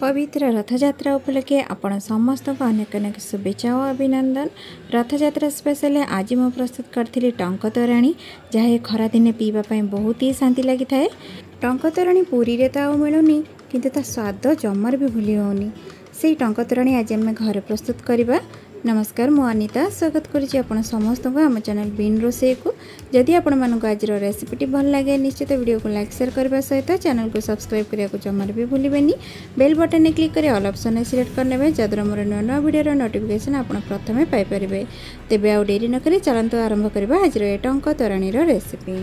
ପବିତ୍ର ରଥଯାତ୍ରା ଉପଲକ୍ଷେ ଆପଣ ସମସ୍ତଙ୍କୁ ଅନେକ ଅନେକ ଶୁଭେଚ୍ଛା ଓ ଅଭିନନ୍ଦନ ରଥଯାତ୍ରା ସ୍ପେଶାଲ ଆଜି ମୁଁ ପ୍ରସ୍ତୁତ କରିଥିଲି ଟଙ୍କ ତୋରାଣୀ ଯାହା ଏ ଖରାଦିନେ ପିଇବା ପାଇଁ ବହୁତ ହି ଶାନ୍ତି ଲାଗିଥାଏ ଟଙ୍କ ତୋରାଣୀ ପୁରୀରେ ତ ଆଉ ମିଳୁନି କିନ୍ତୁ ତା ସ୍ୱାଦ ଜମାରୁ ବି ଭୁଲି ହେଉନି ସେଇ ଟଙ୍କ ତୋରାଣୀ ଆଜି ଆମେ ଘରେ ପ୍ରସ୍ତୁତ କରିବା ନମସ୍କାର ମୁଁ ଅନିତା ସ୍ୱାଗତ କରୁଛି ଆପଣ ସମସ୍ତଙ୍କୁ ଆମ ଚ୍ୟାନେଲ୍ ବିନ୍ ରୋଷେଇକୁ ଯଦି ଆପଣମାନଙ୍କୁ ଆଜିର ରେସିପିଟି ଭଲ ଲାଗେ ନିଶ୍ଚିତ ଭିଡ଼ିଓକୁ ଲାଇକ୍ ସେୟାର କରିବା ସହିତ ଚ୍ୟାନେଲ୍କୁ ସବସ୍କ୍ରାଇବ୍ କରିବାକୁ ଜମାରୁ ବି ଭୁଲିବେନି ବେଲ୍ ବଟନ୍ରେ କ୍ଲିକ୍ କରି ଅଲ୍ ଅପ୍ସନ୍ରେ ସିଲେକ୍ଟ କରିନେବେ ଯାଦ୍ୱାରା ମୋର ନୂଆ ନୂଆ ଭିଡ଼ିଓର ନୋଟିଫିକେସନ୍ ଆପଣ ପ୍ରଥମେ ପାଇପାରିବେ ତେବେ ଆଉ ଡେରି ନକରି ଚାଲନ୍ତୁ ଆରମ୍ଭ କରିବା ଆଜିର ଏ ଟଙ୍କ ତୋରାଣୀର ରେସିପି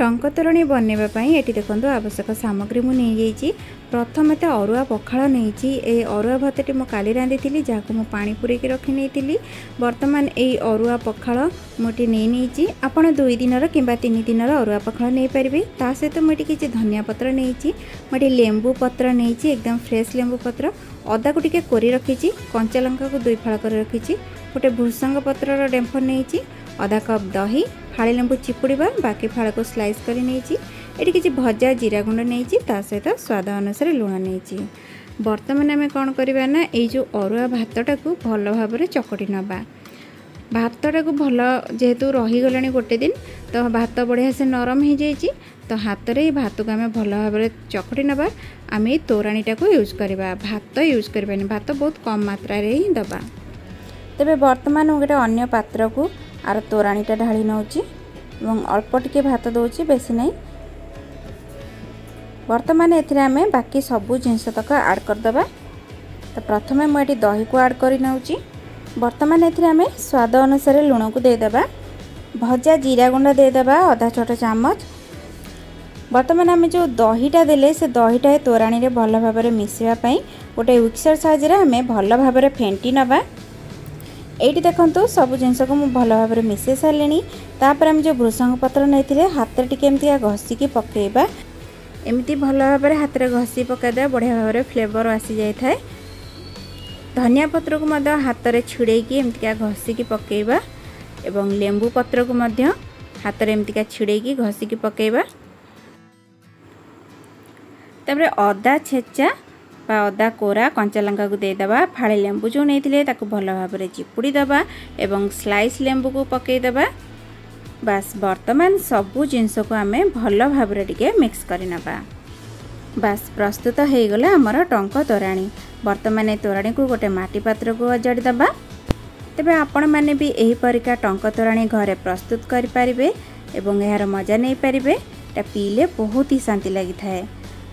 ଟଙ୍କ ତୋରଣି ବନାଇବା ପାଇଁ ଏଠି ଦେଖନ୍ତୁ ଆବଶ୍ୟକ ସାମଗ୍ରୀ ମୁଁ ନେଇଯାଇଛି ପ୍ରଥମେ ତ ଅରୁଆ ପଖାଳ ନେଇଛି ଏଇ ଅରୁଆ ଭାତଟି ମୁଁ କାଲି ରାନ୍ଧିଥିଲି ଯାହାକୁ ମୁଁ ପାଣି ପୁରେଇକି ରଖିନେଇଥିଲି ବର୍ତ୍ତମାନ ଏଇ ଅରୁଆ ପଖାଳ ମୁଁ ଏଠି ନେଇନେଇଛି ଆପଣ ଦୁଇ ଦିନର କିମ୍ବା ତିନି ଦିନର ଅରୁଆ ପଖାଳ ନେଇପାରିବେ ତା ସହିତ ମୁଁ ଏଠି କିଛି ଧନିଆ ପତ୍ର ନେଇଛି ମୁଁ ଏଠି ଲେମ୍ବୁ ପତ୍ର ନେଇଛି ଏକଦମ୍ ଫ୍ରେଶ୍ ଲେମ୍ବୁ ପତ୍ର ଅଦାକୁ ଟିକିଏ କୋରି ରଖିଛି କଞ୍ଚା ଲଙ୍କାକୁ ଦୁଇ ଫଳ କରି ରଖିଛି ଗୋଟେ ଭୂସଙ୍ଗ ପତ୍ରର ଡେମ୍ଫ ନେଇଛି ଅଧା କପ୍ ଦହି ଫାଳେ ଲେମ୍ବୁ ଚିପୁଡ଼ିବା ବାକି ଫାଳକୁ ସ୍ଲାଇସ୍ କରି ନେଇଛି ଏଠି କିଛି ଭଜା ଜିରା ଗୁଣ୍ଡ ନେଇଛି ତା ସହିତ ସ୍ୱାଦ ଅନୁସାରେ ଲୁଣ ନେଇଛି ବର୍ତ୍ତମାନ ଆମେ କ'ଣ କରିବା ନା ଏଇ ଯେଉଁ ଅରୁଆ ଭାତଟାକୁ ଭଲ ଭାବରେ ଚକଟି ନେବା ଭାତଟାକୁ ଭଲ ଯେହେତୁ ରହିଗଲାଣି ଗୋଟେ ଦିନ ତ ଭାତ ବଢ଼ିଆ ସେ ନରମ ହୋଇଯାଇଛି ତ ହାତରେ ଏଇ ଭାତକୁ ଆମେ ଭଲ ଭାବରେ ଚକଟି ନେବା ଆମେ ଏଇ ତୋରାଣୀଟାକୁ ୟୁଜ୍ କରିବା ଭାତ ୟୁଜ୍ କରିବାନି ଭାତ ବହୁତ କମ୍ ମାତ୍ରାରେ ହିଁ ଦେବା ତେବେ ବର୍ତ୍ତମାନ ଗୋଟେ ଅନ୍ୟ ପାତ୍ରକୁ আর ତୋରାଣୀଟା ଢାଳି ନେଉଛି ଏବଂ ଅଳ୍ପ ଟିକେ ଭାତ ଦେଉଛି ବେଶୀ ନାହିଁ ବର୍ତ୍ତମାନ ଏଥିରେ ଆମେ ବାକି ସବୁ ଜିନିଷ ତକ ଆଡ଼୍ କରିଦେବା ତ ପ୍ରଥମେ ମୁଁ ଏଠି ଦହିକୁ ଆଡ଼୍ କରି ନେଉଛି ବର୍ତ୍ତମାନ ଏଥିରେ ଆମେ ସ୍ୱାଦ ଅନୁସାରେ ଲୁଣକୁ ଦେଇଦେବା ଭଜା ଜିରା ଗୁଣ୍ଡ ଦେଇଦେବା ଅଧା ଛୋଟ ଚାମଚ ବର୍ତ୍ତମାନ ଆମେ ଯେଉଁ ଦହିଟା ଦେଲେ ସେ ଦହିଟା ଏ ତୋରାଣୀରେ ଭଲ ଭାବରେ ମିଶିବା ପାଇଁ ଗୋଟେ ୱିକ୍ସର ସାହାଯ୍ୟରେ ଆମେ ଭଲ ଭାବରେ ଫେଣ୍ଟି ନେବା এইটি দেখন্তু সবু জিনিসকে মু ভালো ভাবে মিশাই সারি তাপরে আমি যে ভৃষঙ্গ পত্র নিয়ে হাতের টিকি এমতি ঘষিকি পকাইবা এমতি ভালো ভাবে হাতের ঘষি পকাই দেওয়া বড়িয়া ভাবে ফ্লেভর আসি যাই থাকে ধনিয়া পত্রক হাতের ছিড়াইকি এমতিকা ঘষিকি পকাইবা এবং লেম্বু পত্রক হাতের এমতিকা ছিড়াইকি ঘষিকি পকাইবা তাপরে অদা ছেচা ବା ଅଦା କୋରା କଞ୍ଚା ଲଙ୍କାକୁ ଦେଇଦେବା ଫାଳେ ଲେମ୍ବୁ ଯେଉଁ ନେଇଥିଲେ ତାକୁ ଭଲ ଭାବରେ ଚିପୁଡ଼ି ଦେବା ଏବଂ ସ୍ଲାଇସ୍ ଲେମ୍ବୁକୁ ପକାଇଦେବା ବାସ୍ ବର୍ତ୍ତମାନ ସବୁ ଜିନିଷକୁ ଆମେ ଭଲ ଭାବରେ ଟିକେ ମିକ୍ସ କରିନେବା ବାସ୍ ପ୍ରସ୍ତୁତ ହୋଇଗଲା ଆମର ଟଙ୍କ ତୋରାଣି ବର୍ତ୍ତମାନ ତୋରାଣିକୁ ଗୋଟେ ମାଟି ପାତ୍ରକୁ ଅଜାଡ଼ି ଦେବା ତେବେ ଆପଣମାନେ ବି ଏହିପରିକା ଟଙ୍କ ତୋରାଣି ଘରେ ପ୍ରସ୍ତୁତ କରିପାରିବେ ଏବଂ ଏହାର ମଜା ନେଇପାରିବେ ଏଟା ପିଇଲେ ବହୁତ হি ଶାନ୍ତି ଲାଗିଥାଏ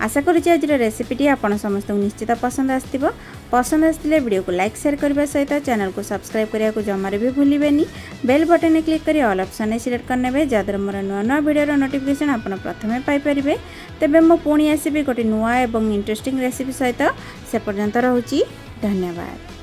আশা করছি আজর রেসিপিটি আপনার সমস্ত নিশ্চিত পসন্দ আসব পসন্দ আসলে ভিডিওকে লাইক সেয়ার করা সহ চ্যানেলকে সবসক্রাইব করা জমার বি ভুলবে বেল বটনে ক্লিক করে অল অপসন সিলেক্ট করে যাদ্বারা মোর নূয় নূয় ভিডিওর নোটিফিকেসন আপনার প্রথমে পাইপারে তেমনি মু পুঁ আসবি গোটে নূয় এবং ইন্টরেস্টিং রেসিপি সহ সে পর্যন্ত রয়েছি ধন্যবাদ